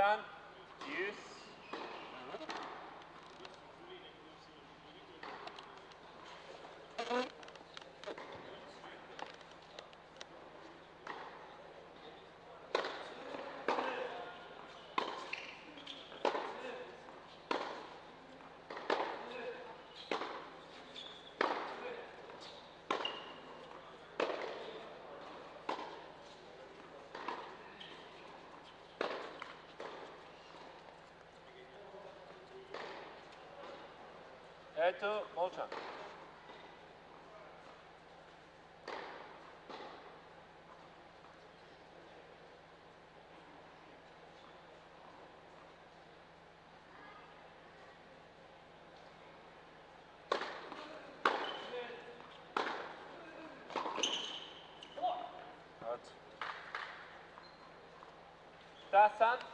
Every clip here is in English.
Dasan, Käthe Molchan. That's Dasan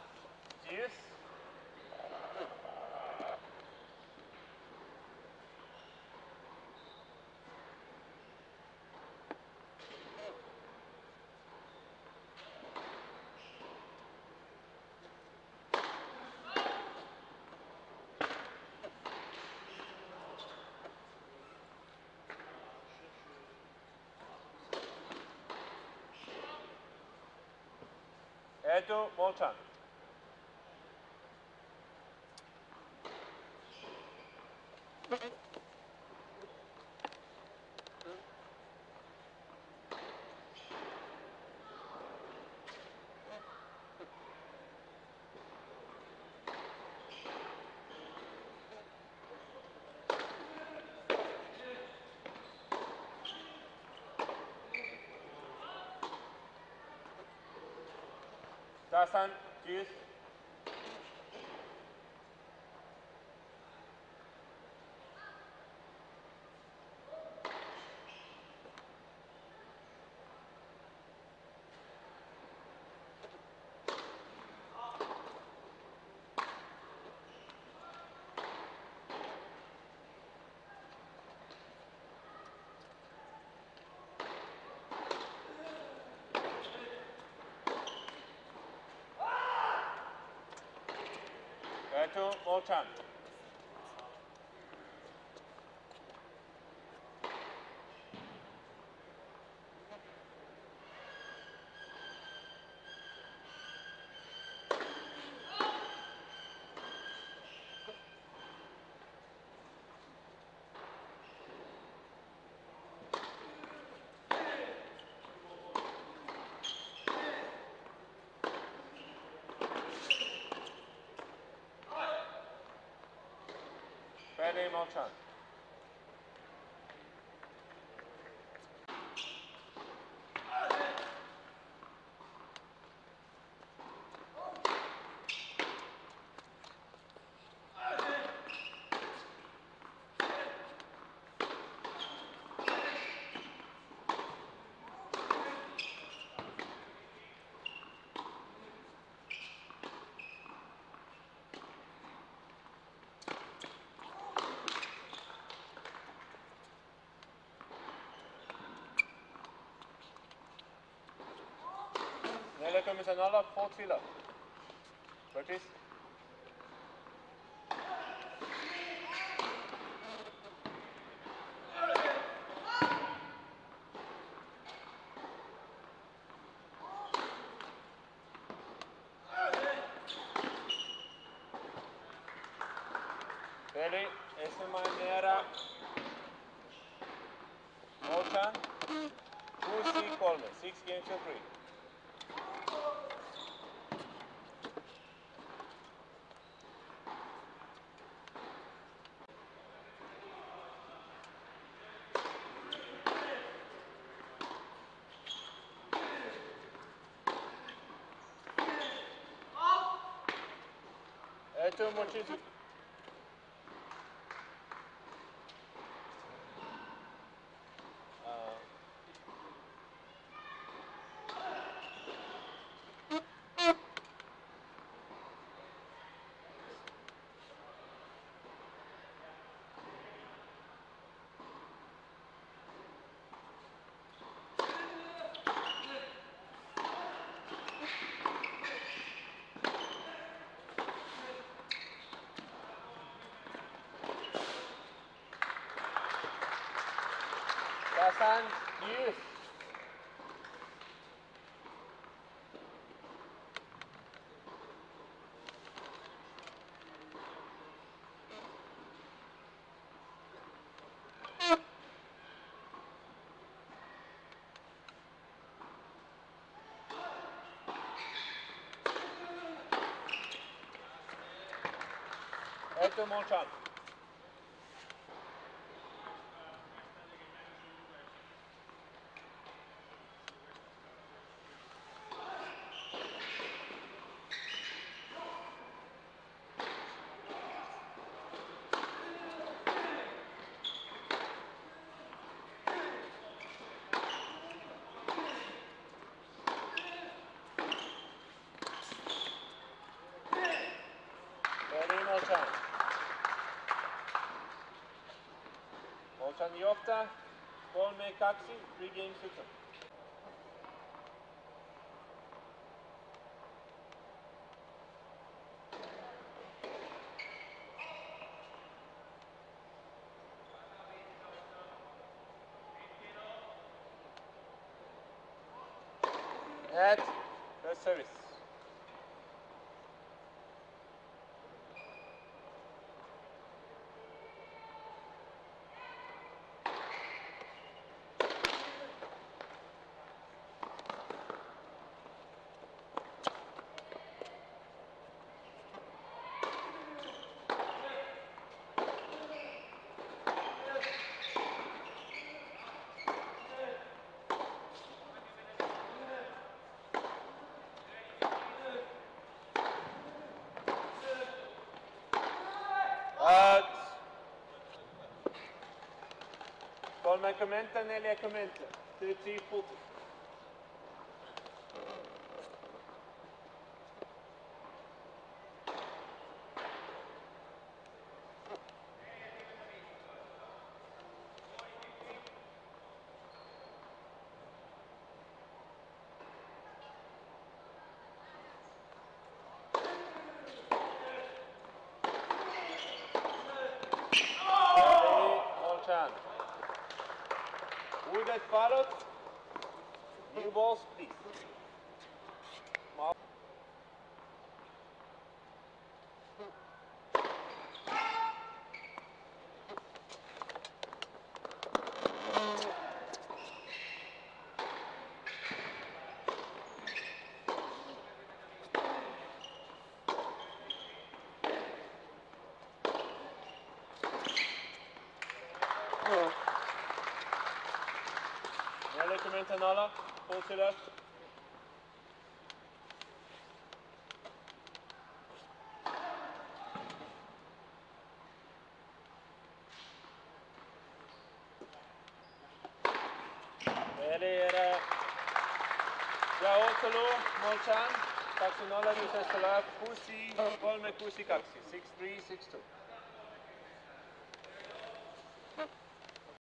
Edo Molcan. Dasan, yüz. Eto Molcan. Fede Molcan. time is. Another 4 3 love. Ready, esa manera, Motan, 2C Coleman, 6 games to 3. ഏറ്റവും Munshi Hasan 100. Hector Monchan. Paul Mekaksi, three game system. At first service. commenta, Nélia comenta. Tati e That followed? New balls, please. Hamilton ala. Polseler. Eli era Jaotolo, Molchan, Kaksinolaris Estelar, Kusi, Volme Kusi Kaksi, 6-3, 6-2.